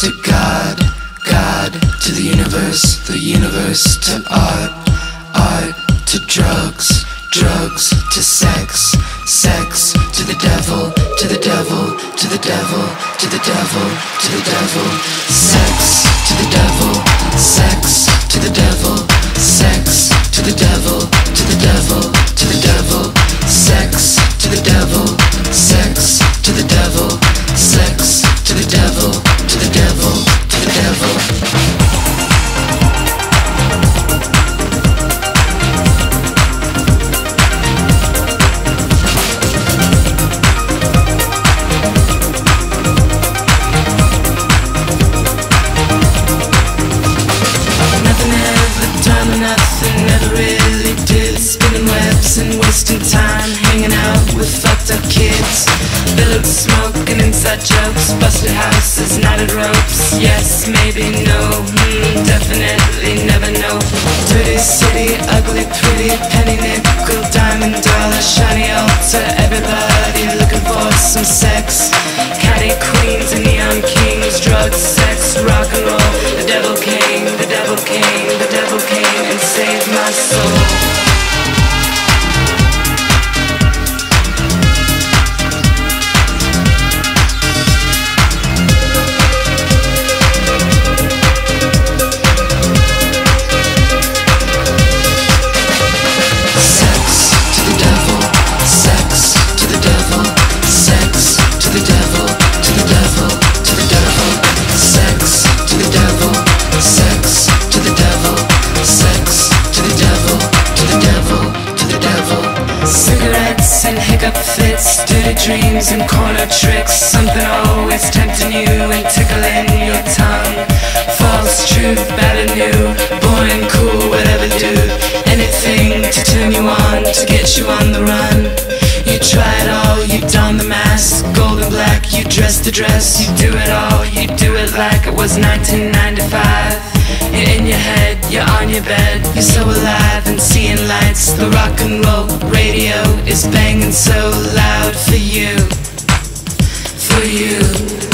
to God, God to the universe, the universe to art, art to drugs, drugs to sex, sex to the devil, to the devil, to the devil, to the devil, to the devil, sex to the devil, sex to the devil, sex and jokes, busted houses, knotted ropes. Yes, maybe, no, hmm, definitely never know. Dirty city, ugly, pretty, penny nickel, diamond dollar, shiny altar. Everybody looking for some Hiccup fits, dirty dreams and corner tricks, something always tempting you and tickling your tongue. False truth, bad and new, and cool, whatever do. Anything to turn you on, to get you on the run. You try it all, you don the mask, gold and black, you dress the dress, you do it all, you do it like it was 1995. You're in your head, you're on your bed, you're so alive and seeing lights. The rock and roll radio is banging so loud for you, for you.